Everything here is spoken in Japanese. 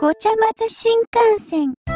ごちゃまぜ新幹線。